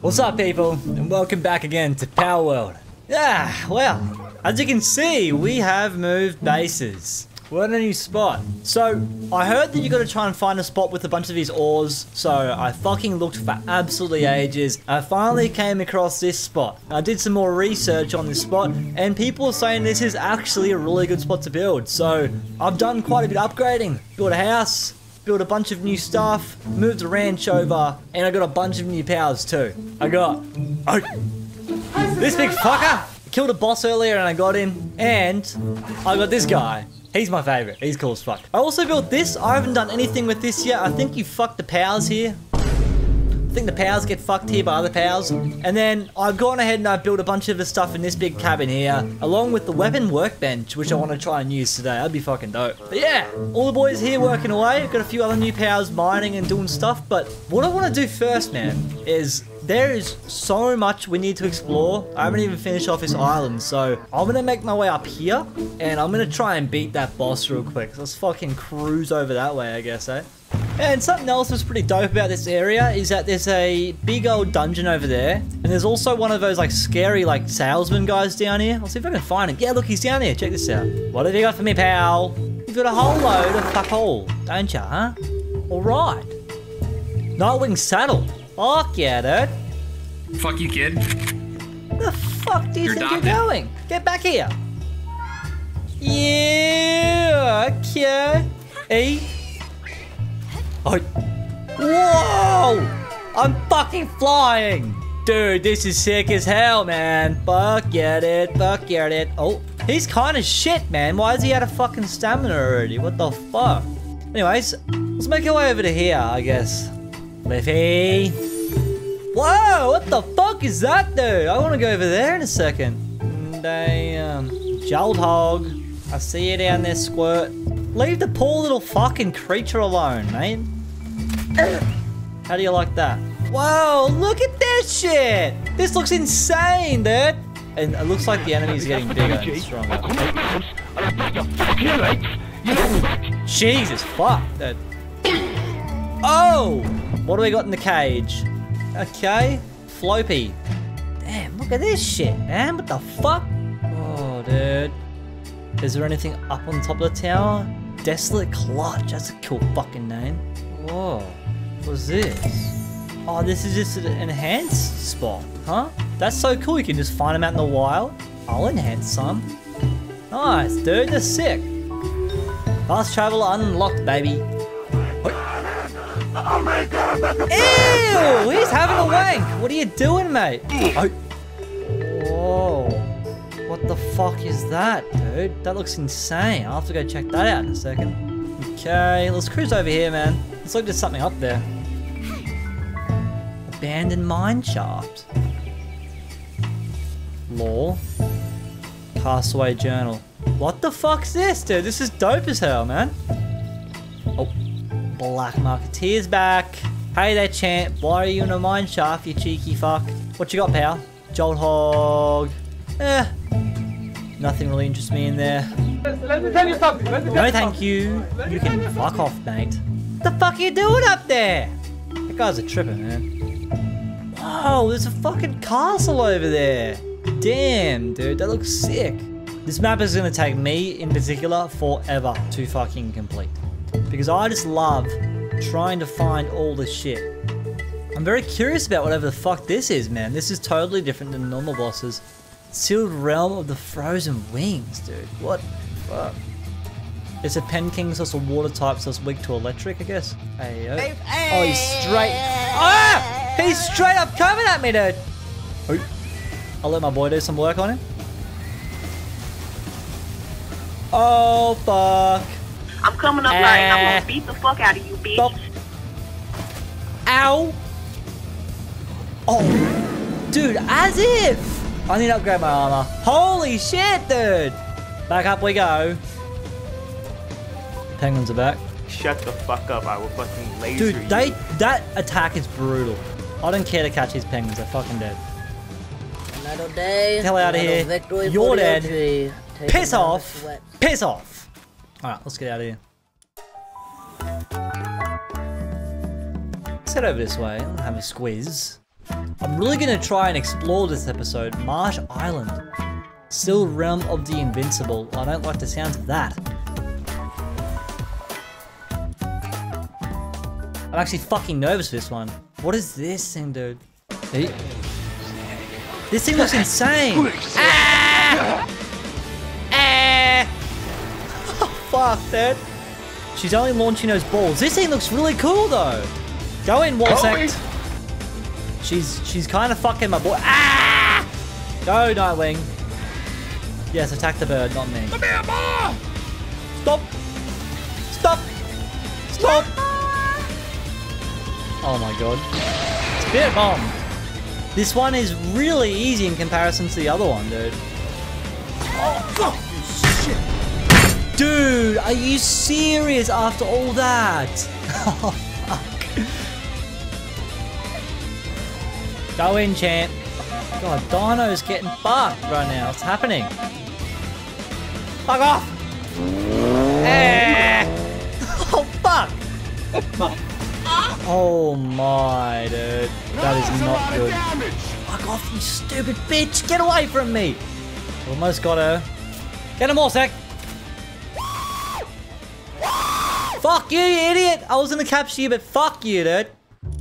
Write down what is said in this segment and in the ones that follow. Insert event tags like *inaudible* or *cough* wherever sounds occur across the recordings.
What's up people and welcome back again to Palworld. Yeah, well, as you can see we have moved bases. We're in a new spot. So, I heard that you gotta try and find a spot with a bunch of these ores, so I fucking looked for absolutely ages. I finally came across this spot. I did some more research on this spot, and people are saying this is actually a really good spot to build. So, I've done quite a bit of upgrading. Built a house, built a bunch of new stuff, moved the ranch over, and I got a bunch of new powers too. I got oh, this big fucker. Killed a boss earlier and I got him, and I got this guy. He's my favorite. He's cool as fuck. I also built this. I haven't done anything with this yet. I think you fucked the powers here. I think the powers get fucked here by other powers. And then I've gone ahead and I've built a bunch of the stuff in this big cabin here, along with the weapon workbench, which I want to try and use today. That'd be fucking dope. But yeah, all the boys here working away. Got a few other new powers mining and doing stuff. But what I want to do first, man, is there is so much we need to explore. I haven't even finished off this island, so I'm gonna make my way up here, and I'm gonna try and beat that boss real quick. Let's fucking cruise over that way, I guess, eh? And something else that's pretty dope about this area is that there's a big old dungeon over there. And there's also one of those like scary like salesman guys down here. I'll see if I can find him. Yeah, look, he's down here. Check this out. What have you got for me, pal? You've got a whole load of fuck all, don't ya, huh? Alright. Nitewing saddle. Fuck yeah, dude. Fuck you, kid. The fuck do you You're think you're going? Get back here. Yeah, okay. Hey. Oh. Whoa! I'm fucking flying! Dude, this is sick as hell, man. Fuck get it, fuck get it. Oh, he's kind of shit, man. Why is he out of fucking stamina already? What the fuck? Anyways, let's make our way over to here, I guess. Liffy. Whoa, what the fuck is that, dude? I want to go over there in a second. Damn. Jolthog. I see you down there, squirt. Leave the poor little fucking creature alone, mate. How do you like that? Whoa, look at this shit! This looks insane, dude! And it looks like the enemies are getting *laughs* bigger and stronger. Jesus fuck, dude. Oh! What do we got in the cage? Okay. Flopie. Damn, look at this shit, man. What the fuck? Oh, dude. Is there anything up on top of the tower? Desolate Clutch. That's a cool fucking name. Whoa. What's this? Oh, this is just an enhanced spot, huh? That's so cool. You can just find them out in the wild. I'll enhance some. Nice, dude. That's sick. Fast travel unlocked, baby. Ew! He's having a wank! What are you doing, mate? Oh. Whoa. What the fuck is that, dude? That looks insane. I'll have to go check that out in a second. Okay, let's cruise over here, man. Let's look at something up there. Abandoned mine shaft. Law. Castaway journal. What the fuck's this, dude? This is dope as hell, man. Oh. Black Marketeer's back. Hey there, champ. Why are you in a mine shaft, you cheeky fuck? What you got, pal? Jolthog. Eh. Nothing really interests me in there. Let me tell you something. Let No, you thank you. You can fuck off, mate. What the fuck are you doing up there? That guy's a tripper, man. Whoa, there's a fucking castle over there. Damn, dude, that looks sick. This map is gonna take me, in particular, forever to fucking complete. Because I just love trying to find all this shit. I'm very curious about whatever the fuck this is, man. This is totally different than normal bosses. Sealed Realm of the Frozen Wings, dude. What fuck? It's a Penking, so it's a water type, so it's weak to electric, I guess. Hey, yo. Oh, he's straight. Ah! He's straight up coming at me, dude. Oh. I'll let my boy do some work on him. Oh, fuck. I'm coming up right and I'm Ah. gonna beat the fuck out of you, bitch. Stop. Ow. Oh, dude, as if. I need to upgrade my armor. Holy shit, dude. Back up we go. Penguins are back. Shut the fuck up. I will fucking laser Dude, you. they that attack is brutal. I don't care to catch these penguins. They're fucking dead. Another day. Hell outta another here. You're dead. Piss off. sweat. Piss off. All right, let's get out of here. Let's head over this way. I'll have a squeeze. I'm really gonna try and explore this episode. Marsh Island. Sealed realm of the invincible. I don't like the sound of that. I'm actually fucking nervous for this one. What is this thing, dude? Hey. This thing looks insane. *laughs* ah! Ah! *laughs* Oh, fuck, dude. She's only launching those balls. This thing looks really cool, though. Go in, Warsect. She's she's kind of fucking my boy. Ah! Go, Nitewing. Yes, attack the bird, not me. Stop! Stop! Stop! Oh my god. Spirit Bomb! This one is really easy in comparison to the other one, dude. Oh, fuck! Shit! Dude, are you serious after all that? *laughs* Go in, champ. God, Dino's getting fucked right now. What's happening? Fuck off! Eh. *laughs* Oh, fuck! Oh my, dude. That is not good. Fuck off, you stupid bitch! Get away from me! Almost got her. Get him all, sec! Fuck you, you idiot! I was gonna capture you, but fuck you, dude!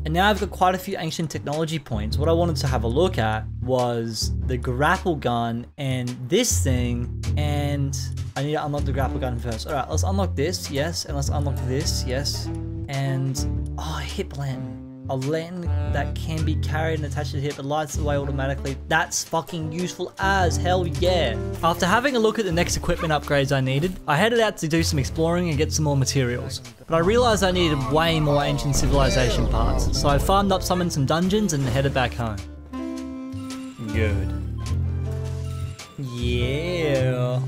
And now I've got quite a few ancient technology points. What I wanted to have a look at was the grapple gun and this thing, and I need to unlock the grapple gun first. Alright, let's unlock this, yes, and let's unlock this, yes. And, oh, hip lantern. A lantern that can be carried and attached to the hip, it lights the way automatically. That's fucking useful as hell yeah. After having a look at the next equipment upgrades I needed, I headed out to do some exploring and get some more materials. But I realized I needed way more ancient civilization parts, so I farmed up some in some dungeons and headed back home. Good. Yeah.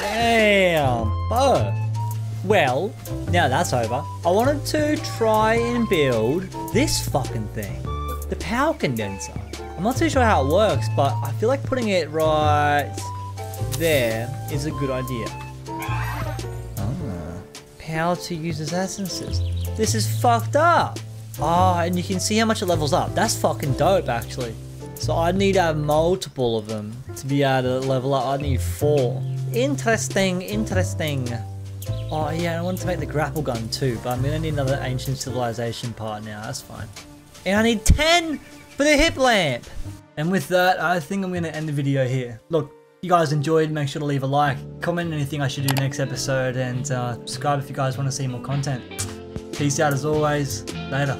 Damn. Well, now that's over, I wanted to try and build this fucking thing. The power condenser. I'm not too sure how it works, but I feel like putting it right there is a good idea. Ah, power to use as essences. This is fucked up. Ah, and you can see how much it levels up. That's fucking dope, actually. So I need to have multiple of them to be able to level up. I need four. Interesting, interesting. Oh yeah, I wanted to make the grapple gun too, but I'm gonna need another ancient civilization part now, that's fine. And I need 10 for the hip lamp! And with that, I think I'm gonna end the video here. Look, you guys enjoyed, make sure to leave a like, comment anything I should do next episode, and uh, subscribe if you guys want to see more content. Peace out as always, later.